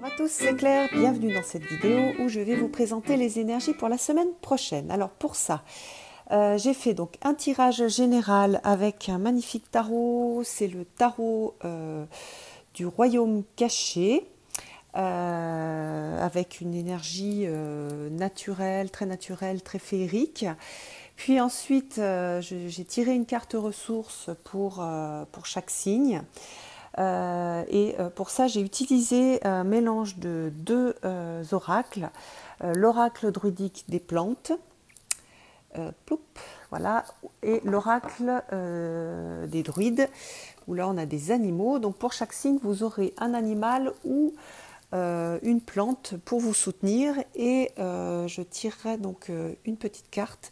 Bonjour à tous, c'est Claire, bienvenue dans cette vidéo où je vais vous présenter les énergies pour la semaine prochaine. Alors pour ça, euh, j'ai fait donc un tirage général avec un magnifique tarot, c'est le tarot euh, du royaume caché, euh, avec une énergie naturelle, très naturelle, très féerique. Puis ensuite, j'ai tiré une carte ressource pour, pour chaque signe. Euh, et euh, pour ça, j'ai utilisé un mélange de deux euh, oracles. L'oracle druidique des plantes, voilà, et l'oracle des druides, où là on a des animaux. Donc pour chaque signe, vous aurez un animal ou une plante pour vous soutenir. Et je tirerai donc une petite carte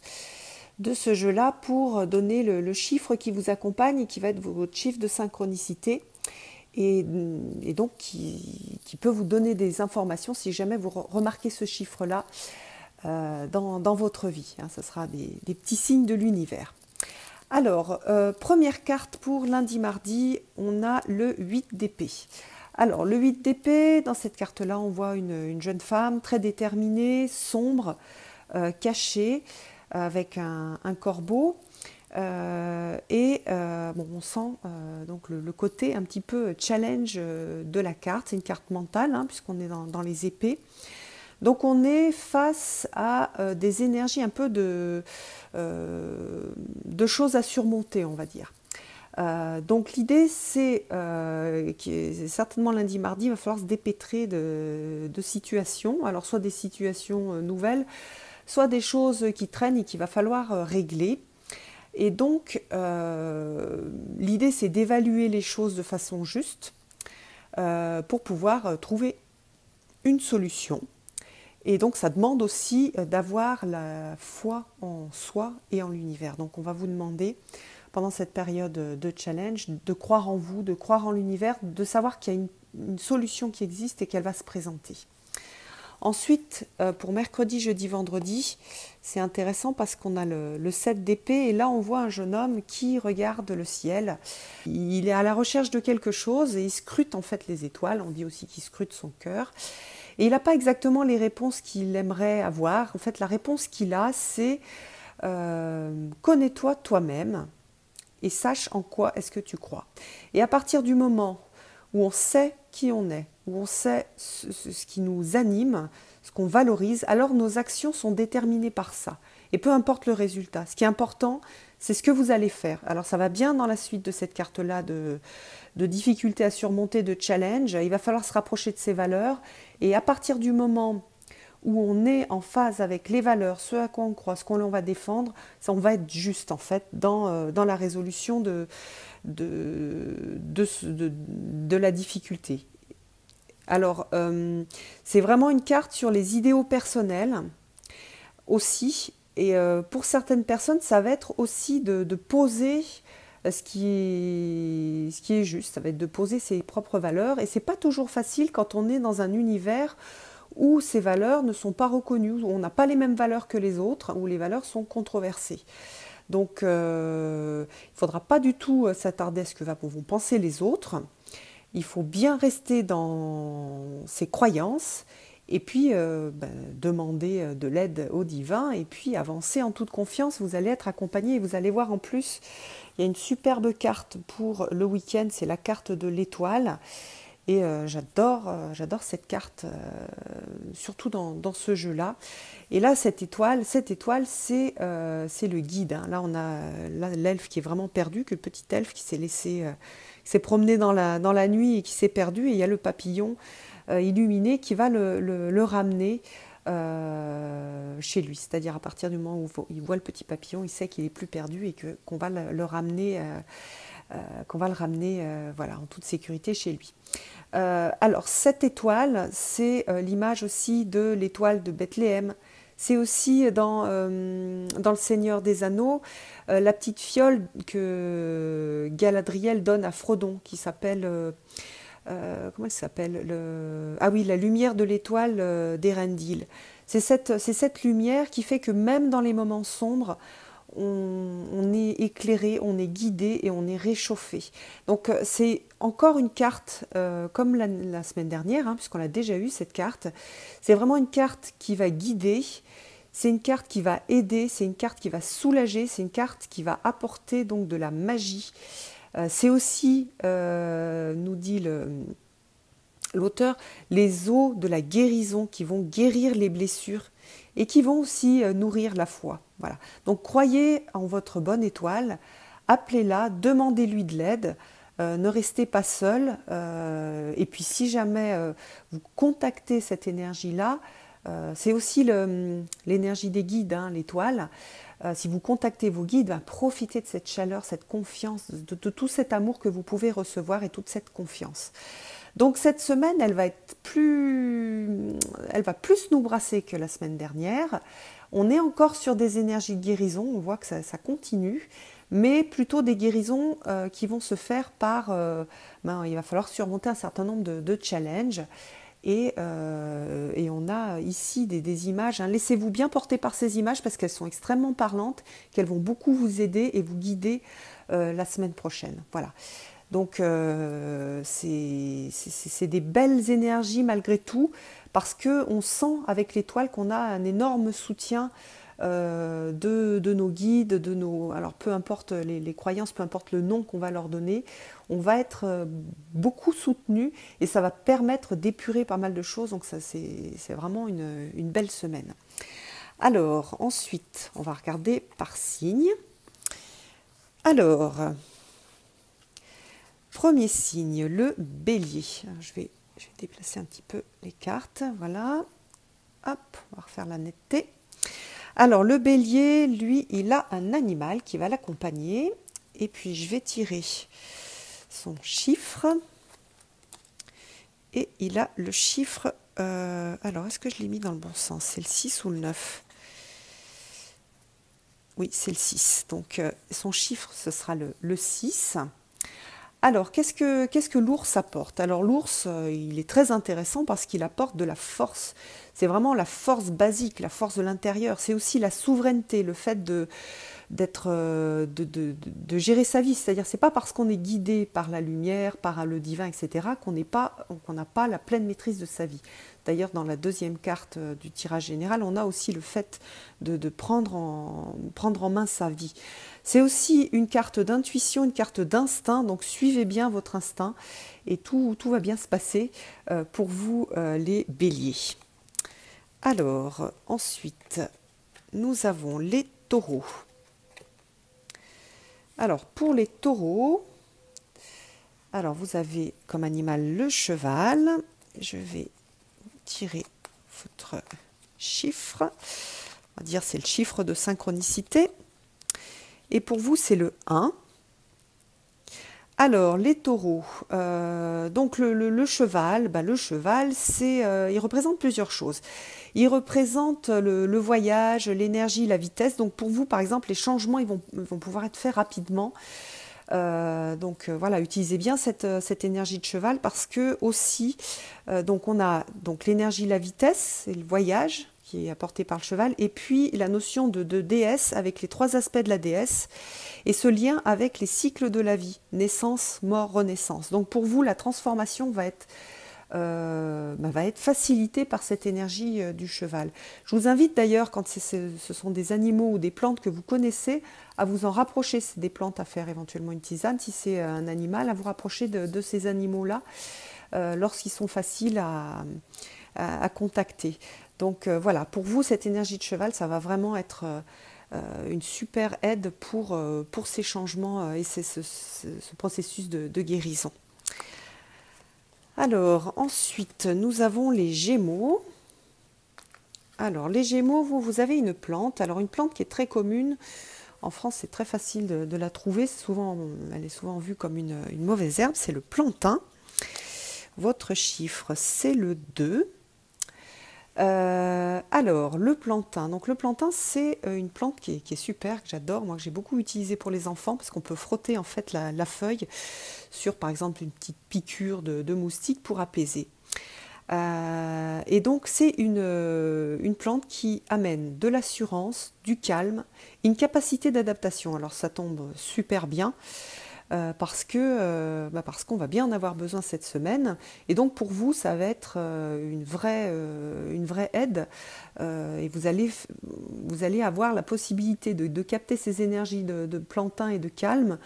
de ce jeu-là pour donner le, chiffre qui vous accompagne et qui va être votre chiffre de synchronicité et, donc qui, peut vous donner des informations si jamais vous remarquez ce chiffre-là euh, dans, votre vie. Hein. ce sera des, petits signes de l'univers. Alors, euh, première carte pour lundi-mardi, on a le 8 d'épée. Alors, le 8 d'épée, dans cette carte-là, on voit une, jeune femme très déterminée, sombre, euh, cachée, avec un corbeau. Euh, et euh, bon, on sent euh, donc le, côté un petit peu challenge de la carte. C'est une carte mentale, hein, puisqu'on est dans, les épées. Donc on est face à des énergies un peu de, de, choses à surmonter, on va dire. donc l'idée, c'est certainement lundi, mardi, il va falloir se dépêtrer de, de situations. Alors soit des situations nouvelles, soit des choses qui traînent et qu'il va falloir régler. Et donc, euh, l'idée, c'est d'évaluer les choses de façon juste euh, pour pouvoir euh, trouver une solution. Et donc, ça demande aussi d'avoir la foi en soi et en l'univers. Donc, on va vous demander, pendant cette période de challenge, de croire en vous, de croire en l'univers, de savoir qu'il y a une solution qui existe et qu'elle va se présenter. Ensuite, euh, pour mercredi, jeudi, vendredi, c'est intéressant parce qu'on a le, le 7 d'épée et là on voit un jeune homme qui regarde le ciel. Il est à la recherche de quelque chose et il scrute en fait les étoiles. On dit aussi qu'il scrute son cœur. Et il n'a pas exactement les réponses qu'il aimerait avoir. En fait, la réponse qu'il a, c'est euh, connais-toi toi-même et sache en quoi est-ce que tu crois. Et à partir du moment où on sait qui on est, où on sait ce, qui nous anime, ce qu'on valorise, alors nos actions sont déterminées par ça. Et peu importe le résultat, ce qui est important, c'est ce que vous allez faire. Alors ça va bien dans la suite de cette carte-là de, difficultés à surmonter, de challenge. Il va falloir se rapprocher de ces valeurs. Et à partir du moment où on est en phase avec les valeurs, ce à quoi on croit, ce qu'on va défendre, on va être juste en fait dans, euh, la résolution de, la difficulté. Alors, euh, c'est vraiment une carte sur les idéaux personnels aussi. Et euh, pour certaines personnes, ça va être aussi de, poser ce qui, est, ce qui est juste. Ça va être de poser ses propres valeurs. Et c'est pas toujours facile quand on est dans un univers où ces valeurs ne sont pas reconnues, où on n'a pas les mêmes valeurs que les autres, où les valeurs sont controversées. Donc, euh, il ne faudra pas du tout s'attarder à ce que vont penser les autres. Il faut bien rester dans ses croyances et puis euh, ben, demander euh, de l'aide au divin et puis avancer en toute confiance. Vous allez être accompagné et vous allez voir en plus, il y a une superbe carte pour le week-end, c'est la carte de l'étoile. Et euh, j'adore, j'adore cette carte, surtout dans, ce jeu-là. Et là, cette étoile, cette étoile, c'est le guide. Hein. Là, on a l'elfe qui est vraiment perdu, que le petit elfe qui s'est laissé s'est promené dans la, nuit et qui s'est perdu, et il y a le papillon euh, illuminé qui va le, le, ramener euh, chez lui. C'est-à-dire à partir du moment où il voit le petit papillon, il sait qu'il est plus perdu et que, qu'on va le, ramener, euh, qu'on va le ramener voilà, en toute sécurité chez lui. alors cette étoile, c'est l'image aussi de l'étoile de Bethléem c'est aussi dans, euh, dans, Le Seigneur des Anneaux, euh, la petite fiole que Galadriel donne à Frodon, qui s'appelle... Euh, comment elle s'appelle Ah oui, la lumière de l'étoile d'Erendil. C'est cette, lumière qui fait que même dans les moments sombres, on, est éclairé, on est guidé et on est réchauffé. Donc euh, c'est encore une carte euh, comme la, semaine dernière, hein, puisqu'on a déjà eu cette carte. C'est vraiment une carte qui va guider, c'est une carte qui va aider, c'est une carte qui va soulager, c'est une carte qui va apporter donc de la magie. Euh, c'est aussi, nous dit l'auteur, les eaux de la guérison qui vont guérir les blessures et qui vont aussi nourrir la foi. Voilà. Donc croyez en votre bonne étoile, appelez-la, demandez-lui de l'aide. Euh, ne restez pas seul. Euh, et puis si jamais euh, vous contactez cette énergie-là, c'est aussi l'énergie des guides, hein, l'étoile. si vous contactez vos guides, ben, profitez de cette chaleur, cette confiance, de, tout cet amour que vous pouvez recevoir et toute cette confiance. Donc cette semaine, elle va être plus, elle va plus nous brasser que la semaine dernière. On est encore sur des énergies de guérison, on voit que ça, continue, mais plutôt des guérisons euh, qui vont se faire par... Euh, ben, il va falloir surmonter un certain nombre de, challenges. Euh, et, on a ici des, images. Hein. Laissez-vous bien porter par ces images parce qu'elles sont extrêmement parlantes, qu'elles vont beaucoup vous aider et vous guider la semaine prochaine. Voilà. Donc c'est des belles énergies malgré tout parce qu'on sent avec l'étoile qu'on a un énorme soutien euh, de, nos guides, de nos. Alors peu importe les, croyances, peu importe le nom qu'on va leur donner, on va être euh, beaucoup soutenu et ça va permettre d'épurer pas mal de choses. Donc ça c'est vraiment une, une, belle semaine. Alors ensuite, on va regarder par signe. Alors, premier signe, le bélier. Je vais je vais déplacer un petit peu les cartes. Voilà. Hop, on va refaire la netteté. Alors, le bélier, lui, il a un animal qui va l'accompagner. Et puis, je vais tirer son chiffre. Et il a le chiffre. Euh, alors, est-ce que je l'ai mis dans le bon sens? C'est le 6 ou le 9 Oui, c'est le 6. Donc, euh, son chiffre, ce sera le, le 6. Alors, qu'est-ce que, l'ours apporte? Alors, l'ours, euh, il est très intéressant parce qu'il apporte de la force. C'est vraiment la force basique, la force de l'intérieur. C'est aussi la souveraineté, le fait de, euh, gérer sa vie. C'est-à-dire, c'est pas parce qu'on est guidé par la lumière, par le divin, etc., qu'on n'est n'a pas la pleine maîtrise de sa vie. D'ailleurs, dans la deuxième carte euh, du tirage général, on a aussi le fait de, prendre, en, prendre en main sa vie. C'est aussi une carte d'intuition, une carte d'instinct, donc suivez bien votre instinct et tout, va bien se passer euh, pour vous euh, les béliers. Alors, ensuite, nous avons les taureaux. Alors, pour les taureaux, alors vous avez comme animal le cheval. Je vais tirer votre chiffre. On va dire c'est le chiffre de synchronicité. Et pour vous, c'est le 1. Alors, les taureaux. Euh, donc, le, cheval, bah, le cheval, c'est, euh, il représente plusieurs choses. Il représente le, voyage, l'énergie, la vitesse. Donc, pour vous, par exemple, les changements, ils vont, vont pouvoir être faits rapidement. Euh, donc voilà, utilisez bien cette, cette, énergie de cheval parce que aussi, donc on a donc l'énergie, la vitesse, et le voyage, qui est apporté par le cheval, et puis la notion de, déesse avec les trois aspects de la déesse, et ce lien avec les cycles de la vie, naissance, mort, renaissance. Donc pour vous, la transformation va être, euh, bah, va être facilitée par cette énergie euh, du cheval. Je vous invite d'ailleurs, quand ce sont des animaux ou des plantes que vous connaissez, à vous en rapprocher. C'est des plantes à faire éventuellement une tisane, si c'est un animal, à vous rapprocher de, ces animaux-là euh, lorsqu'ils sont faciles à, à contacter. Donc euh, voilà, pour vous, cette énergie de cheval, ça va vraiment être euh, euh, une super aide pour, ces changements et ce, processus de, guérison. Alors, ensuite, nous avons les Gémeaux. Alors, les Gémeaux, vous, avez une plante. Alors, une plante qui est très commune. En France, c'est très facile de, la trouver. Elle est souvent vue comme une, une mauvaise herbe. C'est le plantain. Votre chiffre, c'est le 2. Euh, alors, le plantain. Donc, le plantain, c'est euh, une plante qui est, super, que j'adore, moi, que j'ai beaucoup utilisé pour les enfants, parce qu'on peut frotter en fait la, feuille sur, par exemple, une petite piqûre de, moustique pour apaiser. Euh, et donc c'est une, une, plante qui amène de l'assurance, du calme, une capacité d'adaptation. Alors ça tombe super bien. Euh, parce que euh, bah, parce qu'on va bien en avoir besoin cette semaine. Et donc pour vous, ça va être euh, une, vraie, une vraie aide. et vous allez, vous allez avoir la possibilité de, capter ces énergies de, plantain et de calme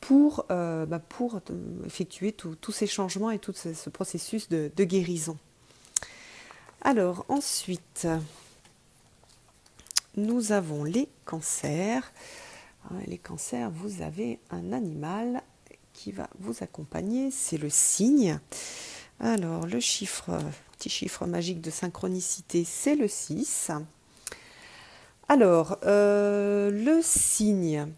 pour, bah, pour effectuer tous ces changements et tout ce, processus de, de guérison. Alors ensuite, nous avons les cancers. Ah, les cancers, vous avez un animal qui va vous accompagner, c'est le cygne. Alors, le chiffre, petit chiffre magique de synchronicité, c'est le 6. Alors, euh, le cygne.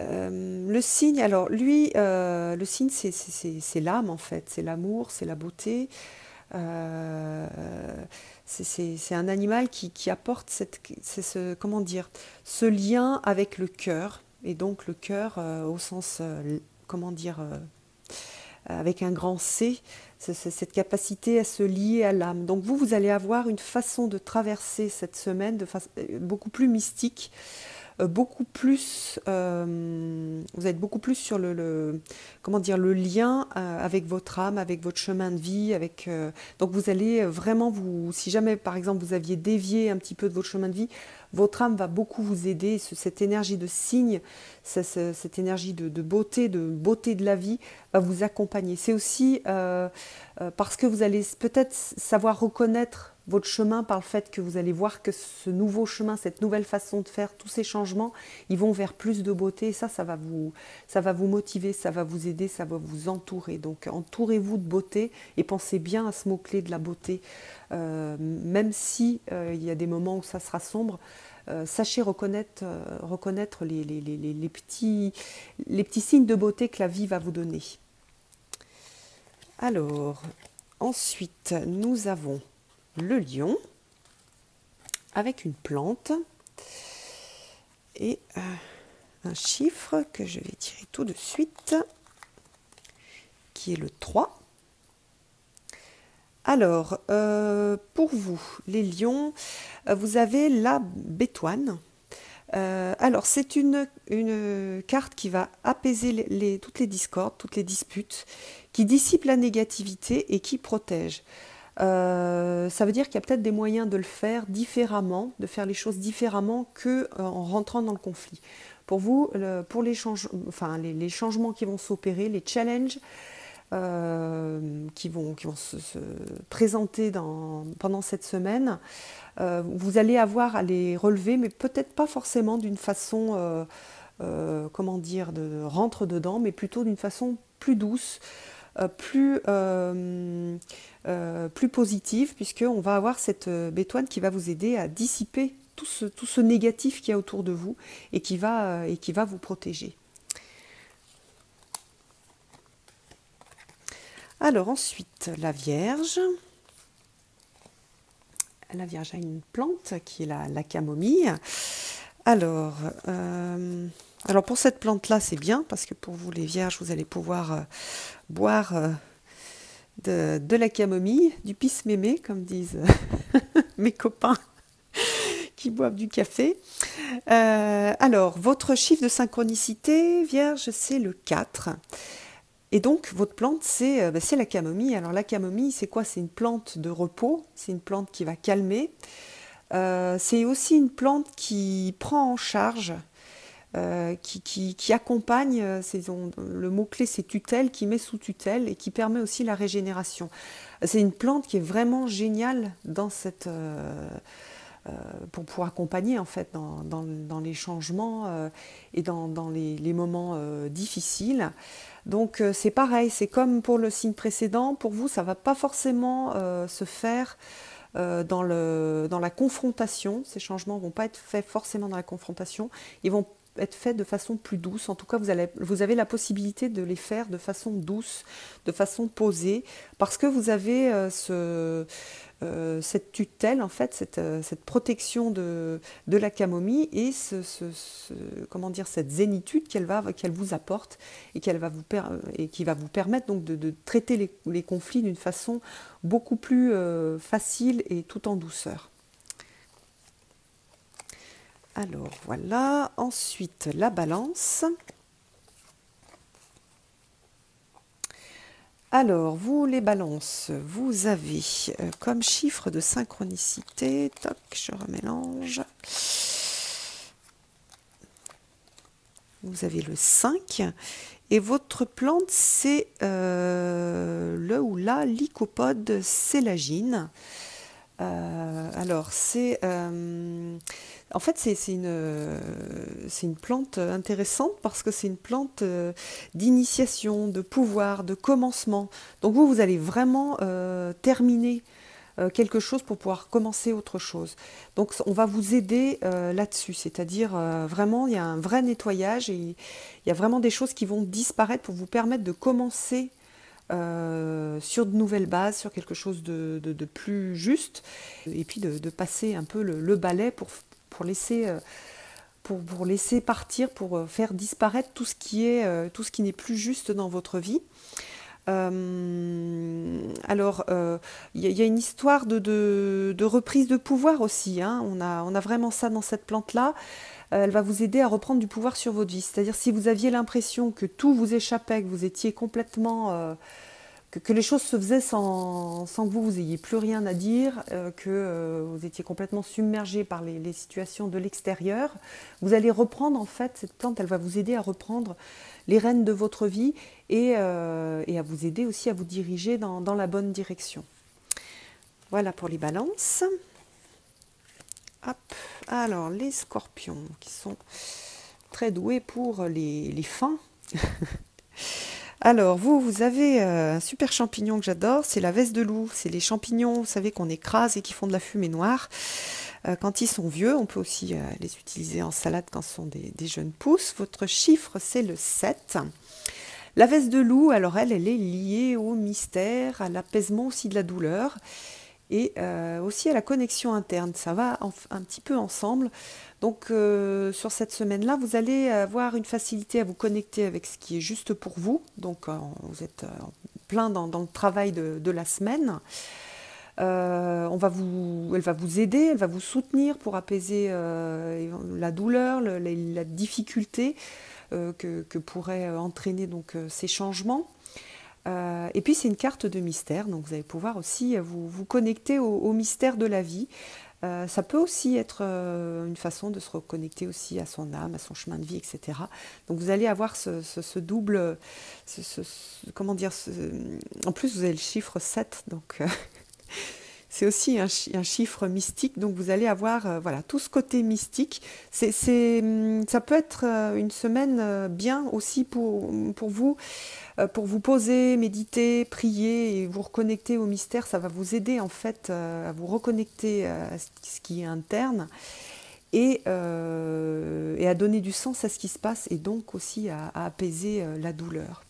Euh, le cygne, alors lui, euh, le cygne, c'est l'âme en fait, c'est l'amour, c'est la beauté. C'est un animal qui, apporte cette, ce, comment dire, ce lien avec le cœur, et donc le cœur euh, au sens, euh, comment dire, euh, avec un grand C, cette capacité à se lier à l'âme. Donc vous, vous allez avoir une façon de traverser cette semaine de façon beaucoup plus mystique, euh, beaucoup plus, euh, vous êtes beaucoup plus sur le, comment dire, le lien euh, avec votre âme, avec votre chemin de vie, avec, donc vous allez vraiment vous, si jamais par exemple vous aviez dévié un petit peu de votre chemin de vie, votre âme va beaucoup vous aider, cette énergie de signe, cette énergie de, beauté, de beauté de la vie va vous accompagner. C'est aussi parce que vous allez peut-être savoir reconnaître votre chemin par le fait que vous allez voir que ce nouveau chemin, cette nouvelle façon de faire, tous ces changements, ils vont vers plus de beauté. Ça, ça va vous, motiver, ça va vous aider, ça va vous entourer. Donc entourez-vous de beauté et pensez bien à ce mot-clé de la beauté. Euh, même si euh, il y a des moments où ça sera sombre, euh, sachez reconnaître, reconnaître les, les, petits, les petits signes de beauté que la vie va vous donner. Alors, ensuite, nous avons le lion avec une plante et euh, un chiffre que je vais tirer tout de suite qui est le 3. Alors, euh, pour vous, les lions, euh, vous avez la bétoine. alors, c'est une, carte qui va apaiser toutes les discordes, toutes les disputes, qui dissipe la négativité et qui protège. Euh, ça veut dire qu'il y a peut-être des moyens de le faire différemment, de faire les choses différemment euh, en rentrant dans le conflit. Pour vous, pour les, enfin, les, changements qui vont s'opérer, les challenges euh, qui vont, qui vont se, présenter dans, pendant cette semaine, vous allez avoir à les relever, mais peut-être pas forcément d'une façon, comment dire, de rentre dedans, mais plutôt d'une façon plus douce, plus euh, plus positive, puisqu'on va avoir cette euh, bétoine qui va vous aider à dissiper tout ce, tout ce négatif qu'il y a autour de vous et qui va, euh, et qui va vous protéger. Alors ensuite, la Vierge. La Vierge a une plante qui est la, la camomille. Alors, alors pour cette plante-là, c'est bien parce que pour vous les Vierges, vous allez pouvoir boire de, la camomille, du pisse-mémé, comme disent mes copains qui boivent du café. Euh, alors, votre chiffre de synchronicité, Vierge, c'est le 4. Et donc, votre plante, euh, bah, c'est la camomille. Alors, la camomille, c'est quoi? C'est une plante de repos, c'est une plante qui va calmer. Euh, c'est aussi une plante qui prend en charge euh, qui, accompagne, euh, le mot-clé c'est tutelle, qui met sous tutelle et qui permet aussi la régénération. C'est une plante qui est vraiment géniale dans cette, pour, pour, accompagner en fait dans, les changements et dans, les, moments difficiles. Donc c'est pareil, c'est comme pour le signe précédent, pour vous ça ne va pas forcément se faire dans, le, dans la confrontation, ces changements ne vont pas être faits forcément dans la confrontation, ils vont être faits de façon plus douce. En tout cas, vous, allez, vous avez la possibilité de les faire de façon douce, de façon posée, parce que vous avez euh, ce, euh, cette tutelle, en fait, cette, euh, cette protection de, de, la camomille et ce, comment dire, cette zénitude qu'elle qu'elle vous apporte et, va vous et qui va vous permettre donc de, traiter les conflits d'une façon beaucoup plus facile et tout en douceur. Alors voilà, ensuite la balance. Alors, vous les balances, vous avez euh, comme chiffre de synchronicité, toc, je remélange. Vous avez le 5 et votre plante c'est euh, le ou la lycopode célagine. Euh, alors, c'est en fait, c'est une, une, plante intéressante parce que c'est une plante euh, d'initiation, de pouvoir, de commencement. Donc vous, vous allez vraiment euh, terminer euh, quelque chose pour pouvoir commencer autre chose. Donc on va vous aider là-dessus, c'est-à-dire vraiment, il y a un vrai nettoyage et il y a vraiment des choses qui vont disparaître pour vous permettre de commencer sur de nouvelles bases, sur quelque chose de, plus juste, et puis de, passer un peu le balai pour, pour laisser, euh, pour, pour, laisser partir, pour euh, faire disparaître tout ce qui est euh, tout ce qui n'est plus juste dans votre vie. alors, il y, a une histoire de, de, reprise de pouvoir aussi. Hein. On, a, on, a, vraiment ça dans cette plante-là. elle va vous aider à reprendre du pouvoir sur votre vie. C'est-à-dire si vous aviez l'impression que tout vous échappait, que vous étiez complètement que, les choses se faisaient sans, que vous, vous ayez plus rien à dire, euh, que euh, vous étiez complètement submergé par les, situations de l'extérieur, vous allez reprendre en fait, cette plante, elle va vous aider à reprendre les rênes de votre vie et, euh, à vous aider aussi à vous diriger dans, la bonne direction. Voilà pour les balances. Hop. Alors, les scorpions qui sont très doués pour les, les fins. Alors, vous, vous avez euh, un super champignon que j'adore, c'est la veste de loup. C'est les champignons, vous savez, qu'on écrase et qui font de la fumée noire. Euh, quand ils sont vieux, on peut aussi euh, les utiliser en salade quand ce sont des, jeunes pousses. Votre chiffre, c'est le 7. La veste de loup, alors elle, elle est liée au mystère, à l'apaisement aussi de la douleur et aussi à la connexion interne. Ça va un petit peu ensemble. Donc euh, sur cette semaine-là, vous allez avoir une facilité à vous connecter avec ce qui est juste pour vous. Donc euh, vous êtes euh, plein dans, le travail de, la semaine. on va vous, elle va vous aider, elle va vous soutenir pour apaiser la douleur, la, difficulté que, que, pourraient entraîner donc, ces changements. Et puis c'est une carte de mystère, donc vous allez pouvoir aussi vous, vous connecter au, mystère de la vie, euh, ça peut aussi être euh, une façon de se reconnecter aussi à son âme, à son chemin de vie, etc. Donc vous allez avoir ce, double, comment dire, en plus vous avez le chiffre 7, donc euh, c'est aussi un, chiffre mystique, donc vous allez avoir voilà, tout ce côté mystique. C'est, ça peut être une semaine bien aussi pour, vous. Euh, pour vous poser, méditer, prier et vous reconnecter au mystère. Ça va vous aider en fait euh, à vous reconnecter à ce qui est interne euh, et à donner du sens à ce qui se passe et donc aussi à, apaiser la douleur.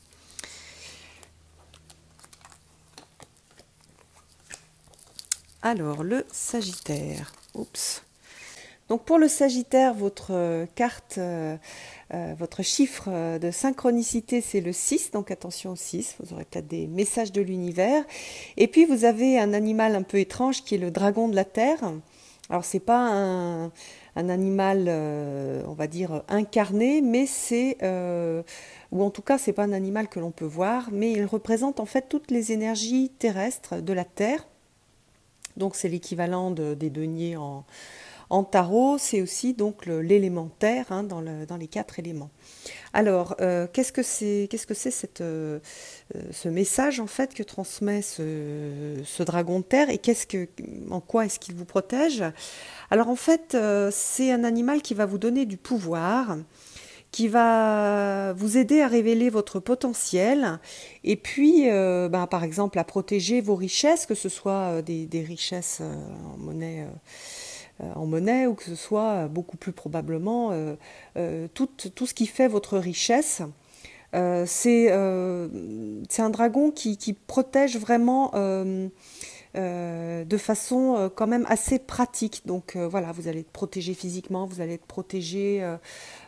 Alors, le Sagittaire. Oups. Donc pour le Sagittaire, votre carte euh, votre chiffre euh, de synchronicité, c'est le 6, donc attention au 6, vous aurez peut-être des messages de l'univers. Et puis vous avez un animal un peu étrange qui est le dragon de la Terre. Alors c'est pas un, animal, euh, on va dire, incarné, mais c'est, ou en tout cas c'est pas un animal que l'on peut voir, mais il représente en fait toutes les énergies terrestres de la Terre. Donc c'est l'équivalent des deniers en, en tarot, c'est aussi donc l'élémentaire hein, dans, les quatre éléments. Alors, euh, qu'est-ce que c'est qu'est-ce que c'est euh, euh, ce message en fait que transmet ce, dragon de terre et qu'est-ce que en quoi est-ce qu'il vous protège? Alors en fait, c'est un animal qui va vous donner du pouvoir, qui va vous aider à révéler votre potentiel et puis, ben, par exemple, à protéger vos richesses, que ce soit des richesses en monnaie en monnaie ou que ce soit beaucoup plus probablement tout, tout, ce qui fait votre richesse. c'est un dragon qui, qui protège vraiment euh, de façon euh, quand même assez pratique. Donc euh, voilà, vous allez être protégé physiquement, vous allez être protégé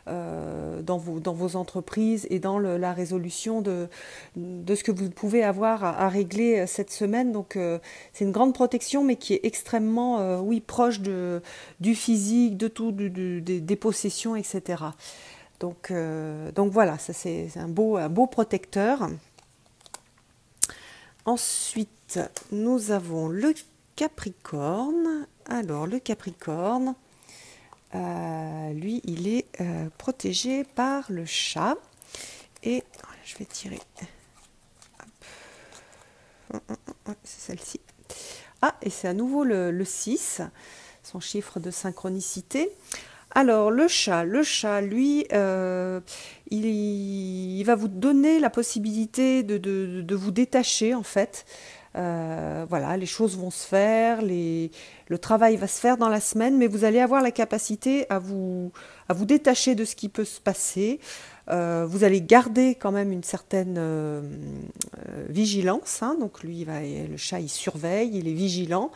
dans, vos, dans vos entreprises et dans la résolution de, ce que vous pouvez avoir à, régler cette semaine. Donc c'est une grande protection, mais qui est extrêmement, oui, proche du physique, de tout, des possessions, etc. Donc, donc voilà, ça c'est un beau, un beau protecteur. Ensuite, nous avons le Capricorne. Alors, le Capricorne, euh, lui, il est euh, protégé par le chat. Et je vais tirer. C'est celle-ci. Ah, et c'est à nouveau le, le 6, son chiffre de synchronicité. Alors, le chat, le chat, lui, euh, il, va vous donner la possibilité de, vous détacher, en fait. Euh, voilà, les choses vont se faire, le travail va se faire dans la semaine, mais vous allez avoir la capacité à vous, à vous détacher de ce qui peut se passer. Euh, vous allez garder quand même une certaine vigilance. Hein. donc lui, le chat, il surveille, il est vigilant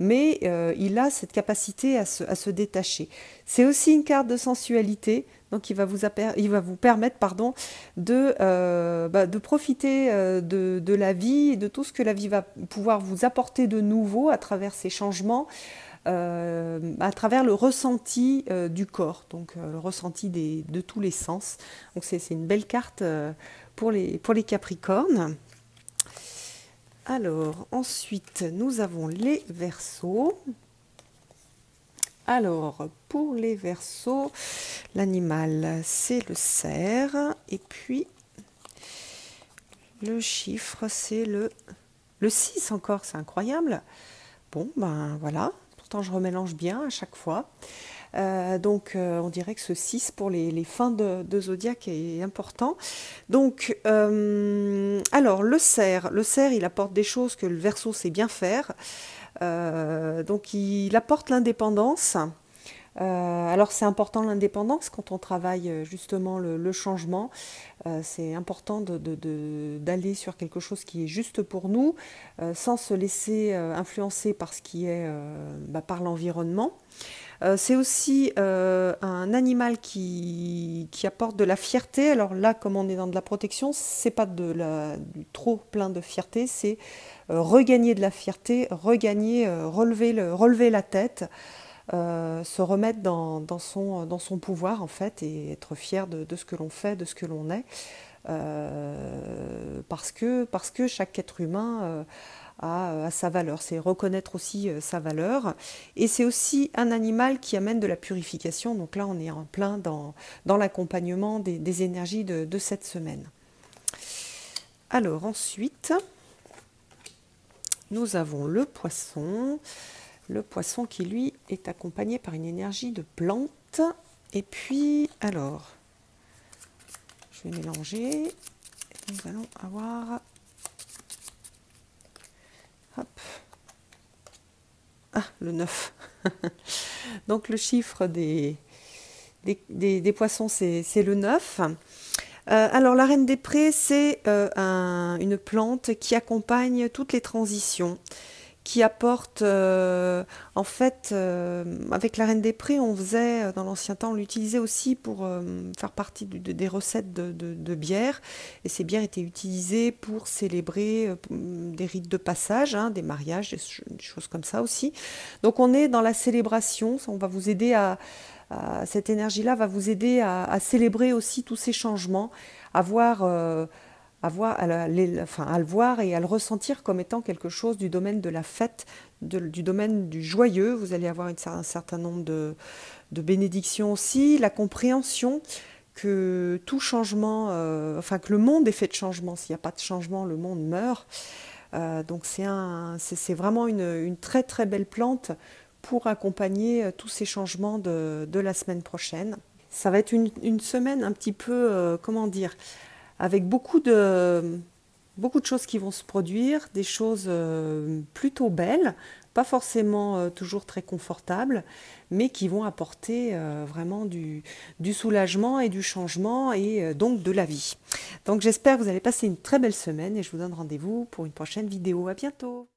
mais euh, il a cette capacité à se, détacher. C'est aussi une carte de sensualité, donc il va vous, il va vous permettre pardon, de, euh, bah, profiter euh, de, la vie et de tout ce que la vie va pouvoir vous apporter de nouveau à travers ces changements. à travers le ressenti du corps, donc le ressenti de tous les sens. Donc c'est une belle carte pour les, pour les Capricornes. Alors, ensuite, nous avons les versos. Alors, pour les versos, l'animal, c'est le cerf. Et puis, le chiffre, c'est le, le 6 encore. C'est incroyable. Bon, ben voilà. Pourtant, je remélange bien à chaque fois. Euh, donc euh, on dirait que ce 6 pour les, fins de, zodiaque est important. Donc, euh, alors le cerf, le cerf il apporte des choses que le verso sait bien faire. donc il apporte l'indépendance. alors c'est important l'indépendance quand on travaille justement le, changement. c'est important d'aller sur quelque chose qui est juste pour nous, sans se laisser influencer par ce qui est bah, par l'environnement. Euh, c'est aussi euh, un animal qui, apporte de la fierté. Alors là, comme on est dans de la protection, c'est pas trop plein de fierté, c'est euh, regagner de la fierté, regagner, relever, le, relever la tête. se remettre dans, son, pouvoir en fait et être fier de, ce que l'on fait, de ce que l'on est. parce que chaque être humain à, sa valeur. C'est reconnaître aussi euh, sa valeur. Et c'est aussi un animal qui amène de la purification. Donc là, on est en plein dans, dans l'accompagnement des, énergies de, cette semaine. Alors ensuite, nous avons le poisson. Le poisson qui, lui, est accompagné par une énergie de plante. Et puis, alors, je vais mélanger. Nous allons avoir ah, le 9. Donc le chiffre des, poissons, c'est le 9. Euh, alors la reine des prés, c'est euh, une plante qui accompagne toutes les transitions qui apporte, euh, en fait, euh, avec la Reine des Prés, on faisait, euh, dans l'ancien temps, on l'utilisait aussi pour faire partie des recettes de, bière. Et ces bières étaient utilisées pour célébrer des rites de passage, hein, des mariages, des, choses comme ça aussi. Donc on est dans la célébration, on va vous aider à, cette énergie-là va vous aider à, célébrer aussi tous ces changements, à voir à, le voir et à le ressentir comme étant quelque chose du domaine de la fête, du domaine du joyeux. Vous allez avoir un certain nombre de, bénédictions aussi, la compréhension que tout changement, euh, enfin que le monde est fait de changement. S'il n'y a pas de changement, le monde meurt. Euh, donc c'est vraiment une, très très belle plante pour accompagner euh, tous ces changements de, la semaine prochaine. Ça va être une, semaine un petit peu, comment dire, avec beaucoup de, choses qui vont se produire, des choses euh, plutôt belles, pas forcément euh, toujours très confortables, mais qui vont apporter euh, vraiment du, du, soulagement et du changement et donc de la vie. Donc j'espère que vous allez passer une très belle semaine et je vous donne rendez-vous pour une prochaine vidéo. À bientôt